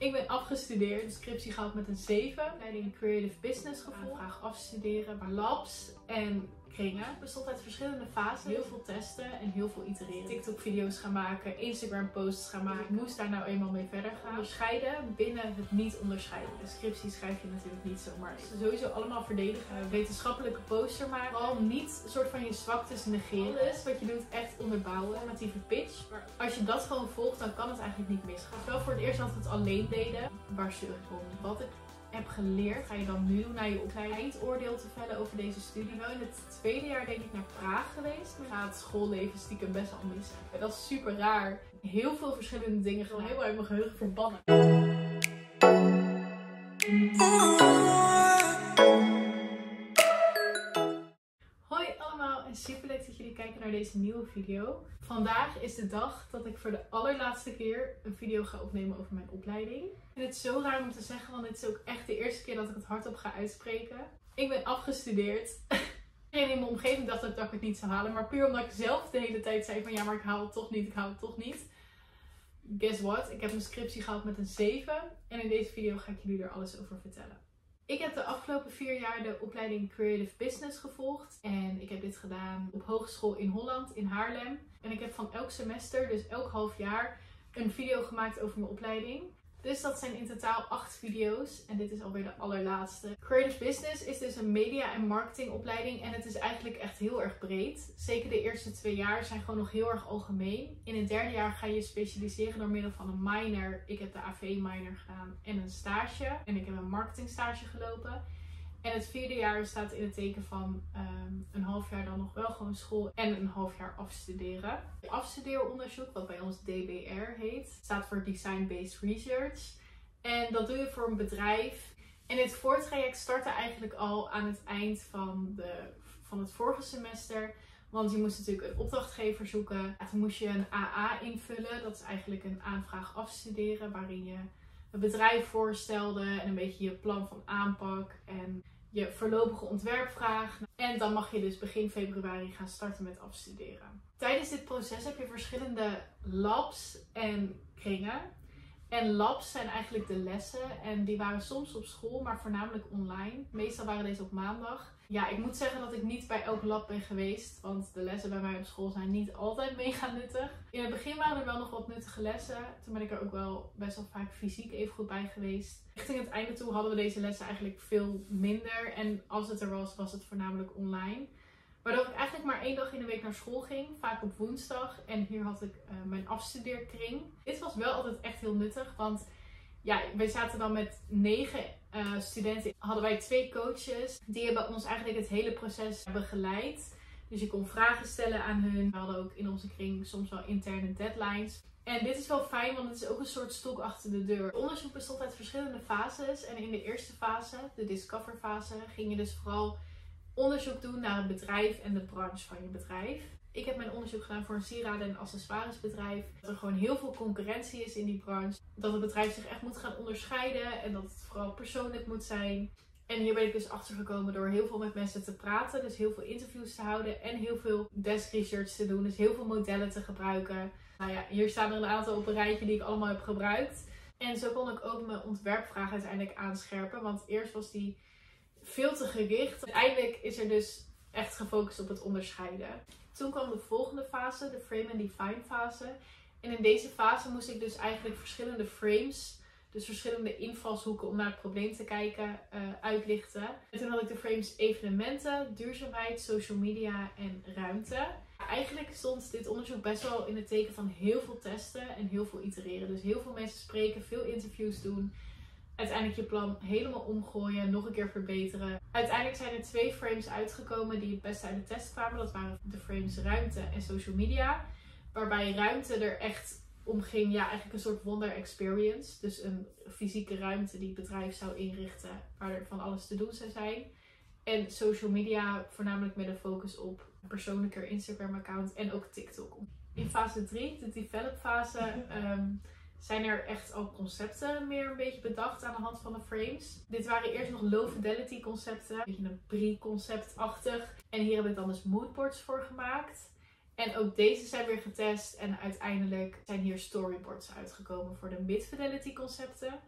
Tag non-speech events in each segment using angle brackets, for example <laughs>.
Ik ben afgestudeerd, de scriptie gehaald met een 7. Leiding Creative Business gevolgd. Graag afstuderen, maar labs en kringen. Het bestond uit verschillende fasen. Heel veel testen en heel veel itereren. TikTok video's gaan maken, Instagram posts gaan maken. Ik moest daar nou eenmaal mee verder gaan. Onderscheiden binnen het niet onderscheiden. De scriptie schrijf je natuurlijk niet zomaar. Sowieso allemaal verdedigen. Wetenschappelijke poster maken. Vooral niet een soort van je zwaktes negeren. Alles wat je doet echt onderbouwen. Formatieve pitch. Maar als je dat gewoon volgt, dan kan het eigenlijk niet misgaan. Wel voor het eerst dat we het alleen deden. Waar zeur ik om? Wat ik heb geleerd, ga je dan nu naar je opleiding eindoordeel te vellen over deze studie. Wel in het tweede jaar denk ik naar Praag geweest. Ik ga het schoolleven stiekem best wel missen. Dat is super raar. Heel veel verschillende dingen gewoon helemaal uit mijn geheugen verbannen. Kijken naar deze nieuwe video. Vandaag is de dag dat ik voor de allerlaatste keer een video ga opnemen over mijn opleiding. En het is zo raar om te zeggen, want dit is ook echt de eerste keer dat ik het hardop ga uitspreken. Ik ben afgestudeerd. <laughs> Iedereen in mijn omgeving dacht dat ik het niet zou halen, maar puur omdat ik zelf de hele tijd zei van ja, maar ik haal het toch niet, ik haal het toch niet. Guess what? Ik heb mijn scriptie gehaald met een 7 en in deze video ga ik jullie er alles over vertellen. Ik heb de afgelopen vier jaar de opleiding Creative Business gevolgd. En ik heb dit gedaan op hogeschool in Holland, in Haarlem. En ik heb van elk semester, dus elk half jaar, een video gemaakt over mijn opleiding. Dus dat zijn in totaal acht video's en dit is alweer de allerlaatste. Creative Business is dus een media- en marketingopleiding en het is eigenlijk echt heel erg breed. Zeker de eerste twee jaar zijn gewoon nog heel erg algemeen. In het derde jaar ga je specialiseren door middel van een minor. Ik heb de AV minor gedaan en een stage en ik heb een marketingstage gelopen. En het vierde jaar staat in het teken van ehm, een half jaar dan nog wel gewoon school en een half jaar afstuderen. Afstudeeronderzoek, wat bij ons DBR heet, staat voor Design Based Research. En dat doe je voor een bedrijf. En dit voortraject startte eigenlijk al aan het eind van, de, van het vorige semester. Want je moest natuurlijk een opdrachtgever zoeken. Toen moest je een AA invullen. Dat is eigenlijk een aanvraag afstuderen waarin je het bedrijf voorstelde en een beetje je plan van aanpak en je voorlopige ontwerpvraag. En dan mag je dus begin februari gaan starten met afstuderen. Tijdens dit proces heb je verschillende labs en kringen. En labs zijn eigenlijk de lessen en die waren soms op school, maar voornamelijk online. Meestal waren deze op maandag. Ja, ik moet zeggen dat ik niet bij elk lab ben geweest, want de lessen bij mij op school zijn niet altijd mega nuttig. In het begin waren er wel nog wat nuttige lessen. Toen ben ik er ook wel best wel vaak fysiek even goed bij geweest. Richting het einde toe hadden we deze lessen eigenlijk veel minder. En als het er was, was het voornamelijk online. Waardoor ik eigenlijk maar één dag in de week naar school ging, vaak op woensdag. En hier had ik uh, mijn afstudeerkring. Dit was wel altijd echt heel nuttig, want ja, wij zaten dan met negen uh, studenten. Hadden wij twee coaches, die hebben ons eigenlijk het hele proces begeleid. Dus je kon vragen stellen aan hun. We hadden ook in onze kring soms wel interne deadlines. En dit is wel fijn, want het is ook een soort stok achter de deur. Het onderzoek bestond uit verschillende fases. En in de eerste fase, de discover fase, ging je dus vooral onderzoek doen naar het bedrijf en de branche van je bedrijf. Ik heb mijn onderzoek gedaan voor een sieraden- en accessoiresbedrijf. Dat er gewoon heel veel concurrentie is in die branche. Dat het bedrijf zich echt moet gaan onderscheiden en dat het vooral persoonlijk moet zijn. En hier ben ik dus achter gekomen door heel veel met mensen te praten. Dus heel veel interviews te houden en heel veel desk research te doen. Dus heel veel modellen te gebruiken. Nou ja, hier staan er een aantal op een rijtje die ik allemaal heb gebruikt. En zo kon ik ook mijn ontwerpvraag uiteindelijk aanscherpen. Want eerst was die veel te gericht. Uiteindelijk is er dus echt gefocust op het onderscheiden. Toen kwam de volgende fase, de frame and define fase. En in deze fase moest ik dus eigenlijk verschillende frames, dus verschillende invalshoeken om naar het probleem te kijken, uh, uitlichten. En toen had ik de frames evenementen, duurzaamheid, social media en ruimte. Eigenlijk stond dit onderzoek best wel in het teken van heel veel testen en heel veel itereren. Dus heel veel mensen spreken, veel interviews doen uiteindelijk je plan helemaal omgooien, nog een keer verbeteren. Uiteindelijk zijn er twee frames uitgekomen die het beste uit de test kwamen. Dat waren de frames ruimte en social media. Waarbij ruimte er echt om ging, ja, eigenlijk een soort wonder experience. Dus een fysieke ruimte die het bedrijf zou inrichten, waar er van alles te doen zou zijn. En social media voornamelijk met een focus op een persoonlijker Instagram account en ook TikTok. In fase 3, de develop fase, um, <laughs> zijn er echt al concepten meer een beetje bedacht aan de hand van de frames. Dit waren eerst nog low fidelity concepten, een beetje een pre-concept-achtig. En hier heb ik dan dus moodboards voor gemaakt. En ook deze zijn weer getest en uiteindelijk zijn hier storyboards uitgekomen voor de mid-fidelity concepten.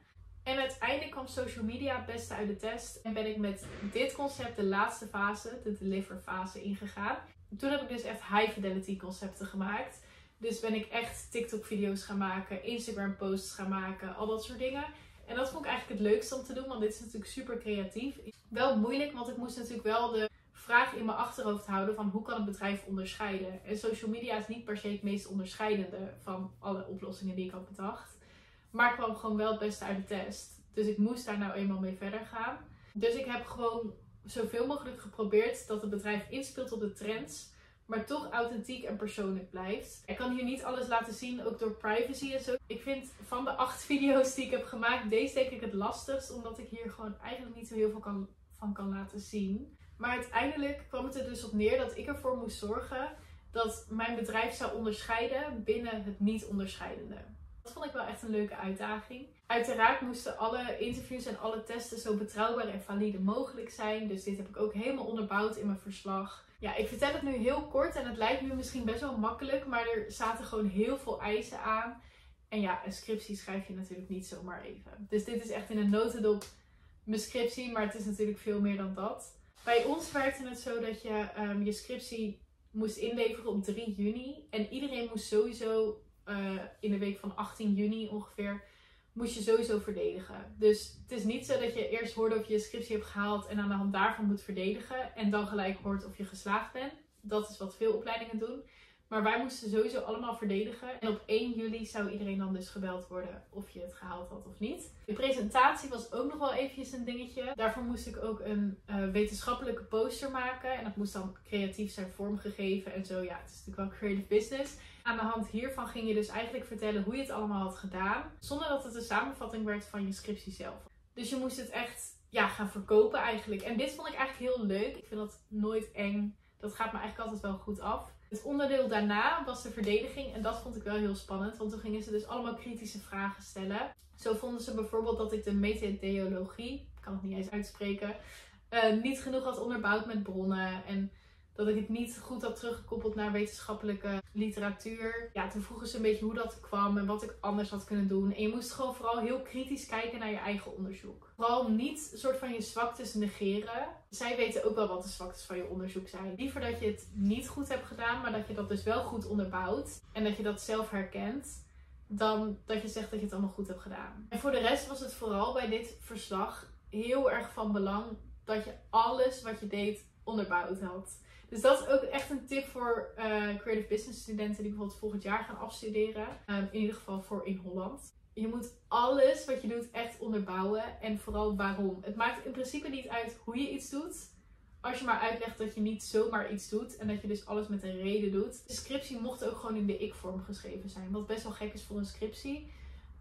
En uiteindelijk kwam social media het beste uit de test en ben ik met dit concept de laatste fase, de deliver fase, ingegaan. Toen heb ik dus echt high fidelity concepten gemaakt. Dus ben ik echt TikTok video's gaan maken, Instagram posts gaan maken, al dat soort dingen. En dat vond ik eigenlijk het leukste om te doen, want dit is natuurlijk super creatief. Wel moeilijk, want ik moest natuurlijk wel de vraag in mijn achterhoofd houden van hoe kan het bedrijf onderscheiden. En social media is niet per se het meest onderscheidende van alle oplossingen die ik had bedacht. Maar ik kwam gewoon wel het beste uit de test. Dus ik moest daar nou eenmaal mee verder gaan. Dus ik heb gewoon zoveel mogelijk geprobeerd dat het bedrijf inspeelt op de trends. Maar toch authentiek en persoonlijk blijft. Ik kan hier niet alles laten zien, ook door privacy en zo. Ik vind van de acht <laughs> video's die ik heb gemaakt, deze denk ik het lastigst. Omdat ik hier gewoon eigenlijk niet zo heel veel kan, van kan laten zien. Maar uiteindelijk kwam het er dus op neer dat ik ervoor moest zorgen dat mijn bedrijf zou onderscheiden binnen het niet onderscheidende. Dat vond ik wel echt een leuke uitdaging. Uiteraard moesten alle interviews en alle testen zo betrouwbaar en valide mogelijk zijn. Dus dit heb ik ook helemaal onderbouwd in mijn verslag. Ja, ik vertel het nu heel kort en het lijkt nu misschien best wel makkelijk, maar er zaten gewoon heel veel eisen aan. En ja, een scriptie schrijf je natuurlijk niet zomaar even. Dus dit is echt in een notendop mijn scriptie, maar het is natuurlijk veel meer dan dat. Bij ons werkte het zo dat je um, je scriptie moest inleveren op 3 juni. En iedereen moest sowieso uh, in de week van 18 juni ongeveer, moest je sowieso verdedigen. Dus het is niet zo dat je eerst hoorde of je je scriptie hebt gehaald en aan de hand daarvan moet verdedigen. En dan gelijk hoort of je geslaagd bent. Dat is wat veel opleidingen doen. Maar wij moesten sowieso allemaal verdedigen. En op 1 juli zou iedereen dan dus gebeld worden of je het gehaald had of niet. De presentatie was ook nog wel eventjes een dingetje. Daarvoor moest ik ook een uh, wetenschappelijke poster maken. En dat moest dan creatief zijn vormgegeven en zo. Ja, het is natuurlijk wel creative business. Aan de hand hiervan ging je dus eigenlijk vertellen hoe je het allemaal had gedaan. Zonder dat het een samenvatting werd van je scriptie zelf. Dus je moest het echt ja, gaan verkopen eigenlijk. En dit vond ik eigenlijk heel leuk. Ik vind dat nooit eng. Dat gaat me eigenlijk altijd wel goed af. Het onderdeel daarna was de verdediging en dat vond ik wel heel spannend, want toen gingen ze dus allemaal kritische vragen stellen. Zo vonden ze bijvoorbeeld dat ik de methodologie, ik kan het niet eens uitspreken, uh, niet genoeg had onderbouwd met bronnen en dat ik het niet goed had teruggekoppeld naar wetenschappelijke literatuur. Ja, toen vroegen ze een beetje hoe dat kwam en wat ik anders had kunnen doen. En je moest gewoon vooral heel kritisch kijken naar je eigen onderzoek. Vooral niet een soort van je zwaktes negeren. Zij weten ook wel wat de zwaktes van je onderzoek zijn. Liever dat je het niet goed hebt gedaan, maar dat je dat dus wel goed onderbouwt. En dat je dat zelf herkent. Dan dat je zegt dat je het allemaal goed hebt gedaan. En voor de rest was het vooral bij dit verslag heel erg van belang dat je alles wat je deed onderbouwd had. Dus dat is ook echt een tip voor uh, creative business studenten die bijvoorbeeld volgend jaar gaan afstuderen. Um, in ieder geval voor in Holland. Je moet alles wat je doet echt onderbouwen en vooral waarom. Het maakt in principe niet uit hoe je iets doet. Als je maar uitlegt dat je niet zomaar iets doet en dat je dus alles met een reden doet. De scriptie mocht ook gewoon in de ik-vorm geschreven zijn. Wat best wel gek is voor een scriptie.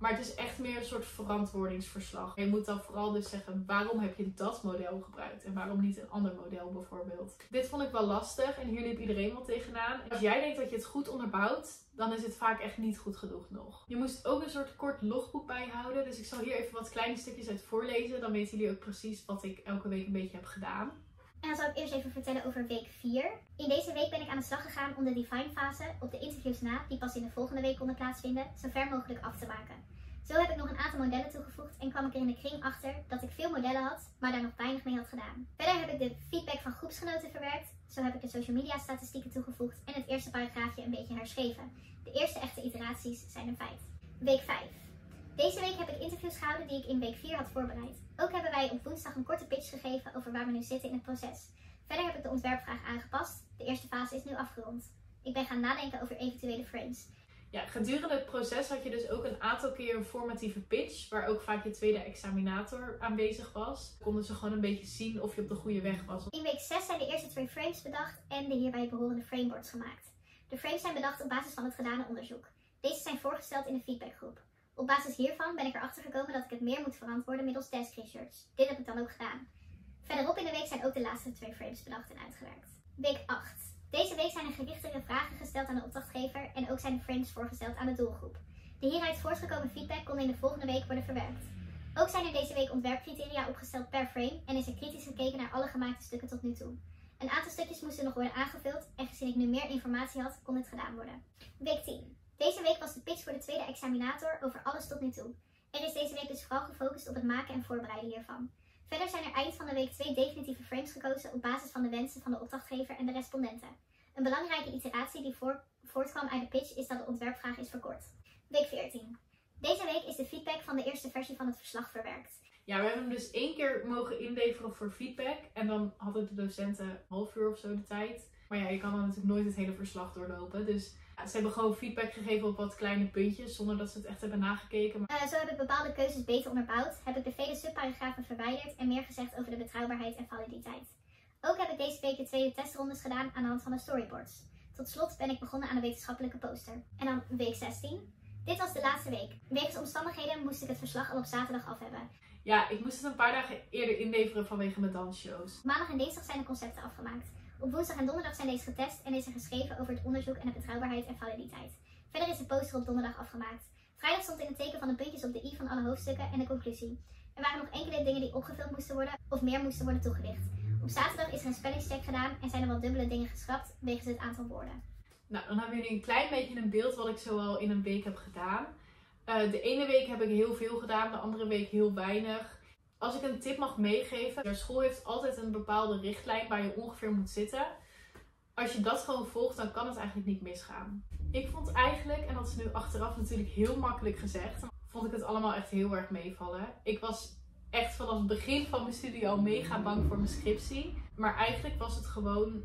Maar het is echt meer een soort verantwoordingsverslag. Je moet dan vooral dus zeggen waarom heb je dat model gebruikt en waarom niet een ander model bijvoorbeeld. Dit vond ik wel lastig en hier liep iedereen wel tegenaan. Als jij denkt dat je het goed onderbouwt, dan is het vaak echt niet goed genoeg nog. Je moest ook een soort kort logboek bijhouden. Dus ik zal hier even wat kleine stukjes uit voorlezen. Dan weten jullie ook precies wat ik elke week een beetje heb gedaan. En dan zal ik eerst even vertellen over week 4. In deze week ben ik aan de slag gegaan om de define fase op de interviews na, die pas in de volgende week konden plaatsvinden, zo ver mogelijk af te maken. Zo heb ik nog een aantal modellen toegevoegd en kwam ik er in de kring achter dat ik veel modellen had, maar daar nog weinig mee had gedaan. Verder heb ik de feedback van groepsgenoten verwerkt. Zo heb ik de social media statistieken toegevoegd en het eerste paragraafje een beetje herschreven. De eerste echte iteraties zijn een feit. Week 5. Deze week heb ik interviews gehouden die ik in week 4 had voorbereid. Ook hebben wij op woensdag een korte pitch gegeven over waar we nu zitten in het proces. Verder heb ik de ontwerpvraag aangepast. De eerste fase is nu afgerond. Ik ben gaan nadenken over eventuele frames. Ja, gedurende het proces had je dus ook een aantal keer een formatieve pitch, waar ook vaak je tweede examinator aanwezig was. Konden ze gewoon een beetje zien of je op de goede weg was. In week 6 zijn de eerste twee frames bedacht en de hierbij behorende frameboards gemaakt. De frames zijn bedacht op basis van het gedane onderzoek. Deze zijn voorgesteld in de feedbackgroep. Op basis hiervan ben ik erachter gekomen dat ik het meer moet verantwoorden middels desk research. Dit heb ik dan ook gedaan. Verderop in de week zijn ook de laatste twee frames bedacht en uitgewerkt. Week 8. Deze week zijn er gerichtere vragen gesteld aan de opdrachtgever en ook zijn de frames voorgesteld aan de doelgroep. De hieruit voortgekomen feedback kon in de volgende week worden verwerkt. Ook zijn er deze week ontwerpcriteria opgesteld per frame en is er kritisch gekeken naar alle gemaakte stukken tot nu toe. Een aantal stukjes moesten nog worden aangevuld en gezien ik nu meer informatie had, kon het gedaan worden. Week 10. Deze week was de pitch voor de tweede examinator over alles tot nu toe. Er is deze week dus vooral gefocust op het maken en voorbereiden hiervan. Verder zijn er eind van de week twee definitieve frames gekozen op basis van de wensen van de opdrachtgever en de respondenten. Een belangrijke iteratie die voortkwam uit de pitch is dat de ontwerpvraag is verkort. Week 14. Deze week is de feedback van de eerste versie van het verslag verwerkt. Ja, we hebben hem dus één keer mogen inleveren voor feedback. En dan hadden de docenten half uur of zo de tijd. Maar ja, je kan dan natuurlijk nooit het hele verslag doorlopen. Dus ja, ze hebben gewoon feedback gegeven op wat kleine puntjes, zonder dat ze het echt hebben nagekeken. Maar... Uh, zo heb ik bepaalde keuzes beter onderbouwd, heb ik de vele subparagrafen verwijderd en meer gezegd over de betrouwbaarheid en validiteit. Ook heb ik deze week de tweede testrondes gedaan aan de hand van de storyboards. Tot slot ben ik begonnen aan de wetenschappelijke poster. En dan week 16. Dit was de laatste week. Wegens omstandigheden moest ik het verslag al op zaterdag af hebben. Ja, ik moest het een paar dagen eerder inleveren vanwege mijn dansshows. Maandag en dinsdag zijn de concepten afgemaakt. Op woensdag en donderdag zijn deze getest en is er geschreven over het onderzoek en de betrouwbaarheid en validiteit. Verder is de poster op donderdag afgemaakt. Vrijdag stond in het teken van de puntjes op de i van alle hoofdstukken en de conclusie. Er waren nog enkele dingen die opgevuld moesten worden of meer moesten worden toegelicht. Op zaterdag is er een spellingscheck gedaan en zijn er wat dubbele dingen geschrapt wegens het aantal woorden. Nou, dan hebben jullie een klein beetje een beeld wat ik zoal in een week heb gedaan. Uh, de ene week heb ik heel veel gedaan, de andere week heel weinig. Als ik een tip mag meegeven, de school heeft altijd een bepaalde richtlijn waar je ongeveer moet zitten. Als je dat gewoon volgt, dan kan het eigenlijk niet misgaan. Ik vond eigenlijk, en dat is nu achteraf natuurlijk heel makkelijk gezegd, vond ik het allemaal echt heel erg meevallen. Ik was echt vanaf het begin van mijn studie al mega bang voor mijn scriptie. Maar eigenlijk was het gewoon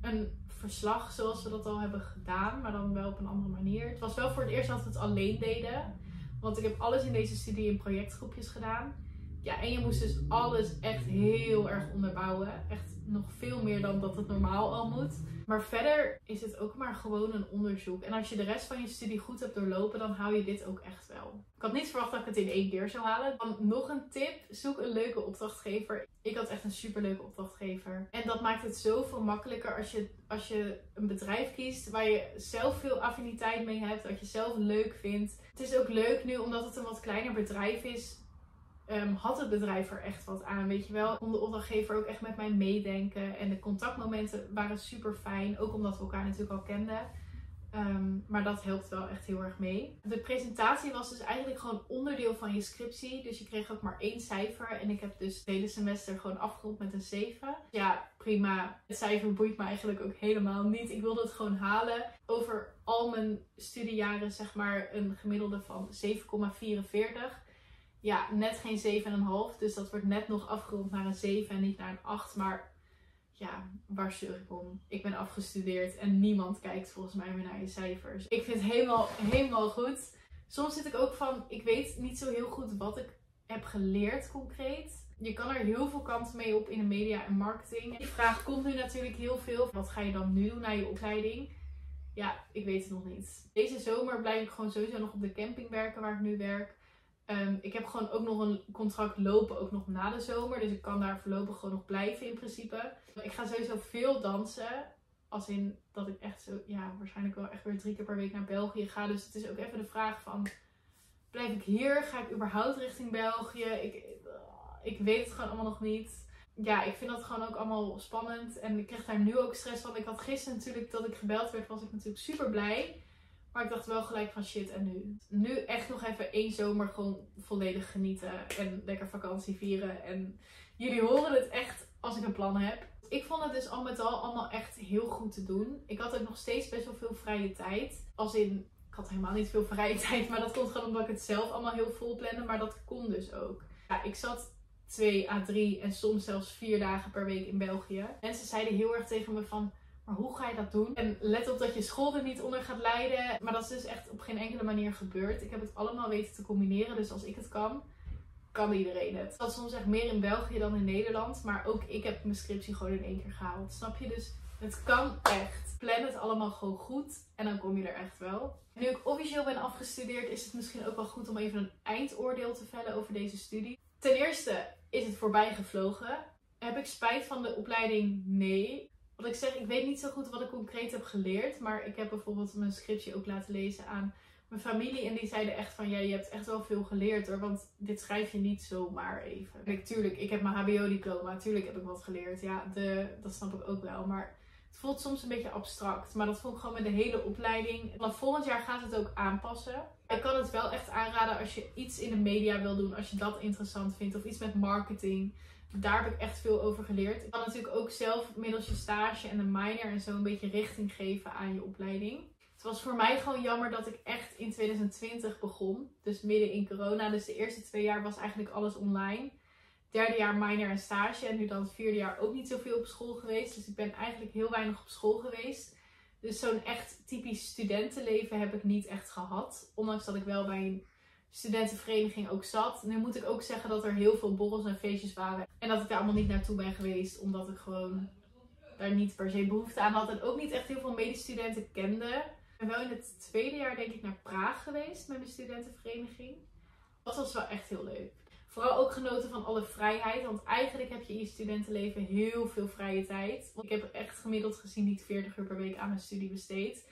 een verslag zoals we dat al hebben gedaan, maar dan wel op een andere manier. Het was wel voor het eerst dat we het alleen deden. Want ik heb alles in deze studie in projectgroepjes gedaan. Ja, en je moest dus alles echt heel erg onderbouwen. Echt nog veel meer dan dat het normaal al moet. Maar verder is het ook maar gewoon een onderzoek. En als je de rest van je studie goed hebt doorlopen, dan hou je dit ook echt wel. Ik had niet verwacht dat ik het in één keer zou halen. Dan nog een tip: zoek een leuke opdrachtgever. Ik had echt een superleuke opdrachtgever. En dat maakt het zoveel makkelijker als je, als je een bedrijf kiest waar je zelf veel affiniteit mee hebt, wat je zelf leuk vindt. Het is ook leuk nu omdat het een wat kleiner bedrijf is um, had het bedrijf er echt wat aan. Weet je wel, kon de opdrachtgever ook echt met mij meedenken. En de contactmomenten waren super fijn. Ook omdat we elkaar natuurlijk al kenden. Ehm, maar dat helpt wel echt heel erg mee. De presentatie was dus eigenlijk gewoon onderdeel van je scriptie. Dus je kreeg ook maar één cijfer. En ik heb dus het hele semester gewoon afgerond met een 7. Ja, prima. Het cijfer boeit me eigenlijk ook helemaal niet. Ik wilde het gewoon halen. Over al mijn studiejaren zeg maar een gemiddelde van 7,44 ja, net geen 7,5. Dus dat wordt net nog afgerond naar een 7 en niet naar een 8. Maar ja, waar zeur ik om? Ik ben afgestudeerd en niemand kijkt volgens mij meer naar je cijfers. Ik vind het helemaal, helemaal goed. Soms zit ik ook van, ik weet niet zo heel goed wat ik heb geleerd concreet. Je kan er heel veel kanten mee op in de media en marketing. Die vraag komt nu natuurlijk heel veel. Wat ga je dan nu doen na je opleiding? Ja, ik weet het nog niet. Deze zomer blijf ik gewoon sowieso nog op de camping werken waar ik nu werk. Ehm, ik heb gewoon ook nog een contract lopen, ook nog na de zomer. Dus ik kan daar voorlopig gewoon nog blijven in principe. Ik ga sowieso veel dansen. Als in dat ik echt zo, ja, waarschijnlijk wel echt weer drie keer per week naar België ga. Dus het is ook even de vraag van, blijf ik hier? Ga ik überhaupt richting België? Ik, ik weet het gewoon allemaal nog niet. Ja, ik vind dat gewoon ook allemaal spannend. En ik krijg daar nu ook stress van. Ik had gisteren natuurlijk dat ik gebeld werd, was ik natuurlijk super blij. Maar ik dacht wel gelijk van shit en nu. Nu echt nog even één zomer gewoon volledig genieten. En lekker vakantie vieren. En jullie horen het echt als ik een plan heb. Ik vond het dus al met al allemaal echt heel goed te doen. Ik had ook nog steeds best wel veel vrije tijd. Als in, ik had helemaal niet veel vrije <laughs> tijd. Maar dat komt gewoon omdat ik het zelf allemaal heel vol plande. Maar dat kon dus ook. Ja, ik zat twee à drie en soms zelfs vier dagen per week in België. Mensen zeiden heel erg tegen me van maar hoe ga je dat doen? En let op dat je school er niet onder gaat leiden. Maar dat is dus echt op geen enkele manier gebeurd. Ik heb het allemaal weten te combineren. Dus als ik het kan, kan iedereen het. Dat soms echt meer in België dan in Nederland. Maar ook ik heb mijn scriptie gewoon in één keer gehaald. Snap je? Dus het kan echt. Plan het allemaal gewoon goed. En dan kom je er echt wel. Nu ik officieel ben afgestudeerd, is het misschien ook wel goed om even een eindoordeel te vellen over deze studie. Ten eerste is het voorbij gevlogen. Heb ik spijt van de opleiding? Nee. Wat ik zeg, ik weet niet zo goed wat ik concreet heb geleerd. Maar ik heb bijvoorbeeld mijn scriptie ook laten lezen aan mijn familie en die zeiden echt van ja, je hebt echt wel veel geleerd hoor. Want dit schrijf je niet zomaar even. Kijk, tuurlijk, ik heb mijn HBO-diploma. Tuurlijk heb ik wat geleerd. Ja, de, dat snap ik ook wel. Maar het voelt soms een beetje abstract. Maar dat vond ik gewoon met de hele opleiding. Vanaf volgend jaar gaat het ook aanpassen. Ik kan het wel echt aanraden als je iets in de media wil doen. Als je dat interessant vindt. Of iets met marketing. Daar heb ik echt veel over geleerd. Ik kan natuurlijk ook zelf middels je stage en de minor en zo een beetje richting geven aan je opleiding. Het was voor mij gewoon jammer dat ik echt in 2020 begon. Dus midden in corona. Dus de eerste twee jaar was eigenlijk alles online. Derde jaar minor en stage. En nu dan het vierde jaar ook niet zoveel op school geweest. Dus ik ben eigenlijk heel weinig op school geweest. Dus zo'n echt typisch studentenleven heb ik niet echt gehad. Ondanks dat ik wel bij een studentenvereniging ook zat. Nu moet ik ook zeggen dat er heel veel borrels en feestjes waren. En dat ik daar allemaal niet naartoe ben geweest. Omdat ik gewoon daar niet per se behoefte aan had. En ook niet echt heel veel medestudenten kende. Ik ben wel in het tweede jaar denk ik naar Praag geweest met mijn studentenvereniging. Dat was wel echt heel leuk. Vooral ook genoten van alle vrijheid. Want eigenlijk heb je in je studentenleven heel veel vrije tijd. Ik heb echt gemiddeld gezien niet 40 uur per week aan mijn studie besteed.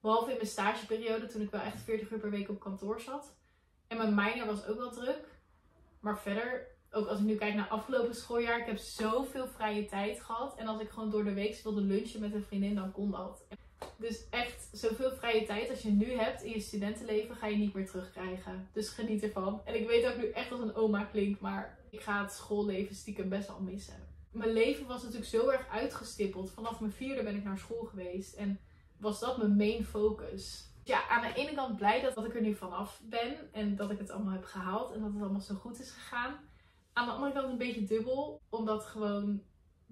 Behalve in mijn stageperiode toen ik wel echt 40 uur per week op kantoor zat. En mijn minor was ook wel druk. Maar verder, ook als ik nu kijk naar afgelopen schooljaar, ik heb zoveel vrije tijd gehad. En als ik gewoon door de week wilde lunchen met een vriendin, dan kon dat. Dus echt zoveel vrije tijd als je nu hebt in je studentenleven, ga je niet meer terugkrijgen. Dus geniet ervan. En ik weet ook nu echt als een oma klink, maar ik ga het schoolleven stiekem best wel missen. Mijn leven was natuurlijk zo erg uitgestippeld. Vanaf mijn vierde ben ik naar school geweest. En was dat mijn main focus. Ja, aan de ene kant blij dat, dat ik er nu vanaf ben. En dat ik het allemaal heb gehaald. En dat het allemaal zo goed is gegaan. Aan de andere kant een beetje dubbel. Omdat gewoon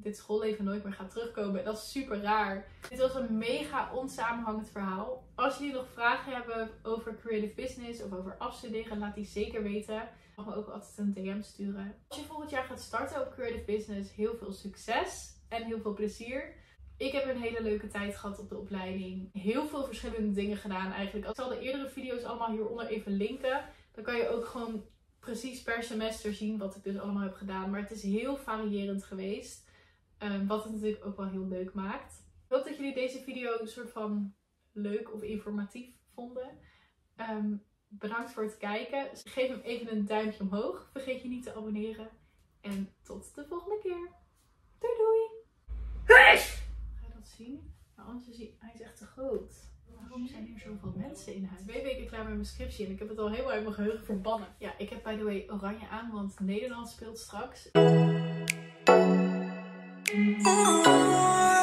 dit schoolleven nooit meer gaat terugkomen. En dat is super raar. Dit was een mega onsamenhangend verhaal. Als jullie nog vragen hebben over creative business of over afstuderen, laat die zeker weten. Mag me ook altijd een DM sturen. Als je volgend jaar gaat starten op creative business, heel veel succes en heel veel plezier. Ik heb een hele leuke tijd gehad op de opleiding. Heel veel verschillende dingen gedaan eigenlijk. Ik zal de eerdere video's allemaal hieronder even linken. Dan kan je ook gewoon precies per semester zien wat ik dus allemaal heb gedaan. Maar het is heel variërend geweest. Um, wat het natuurlijk ook wel heel leuk maakt. Ik hoop dat jullie deze video een soort van leuk of informatief vonden. Um, bedankt voor het kijken. Geef hem even een duimpje omhoog. Vergeet je niet te abonneren. En tot de volgende keer. Doei doei! Ga je dat zien? Nou, anders is hij, hij is echt te groot. Waarom zijn hier zoveel mensen in huis? Twee weken klaar met mijn scriptie en ik heb het al helemaal uit mijn geheugen verbannen. Ja, ik heb by the way oranje aan, want Nederland speelt straks. Oh.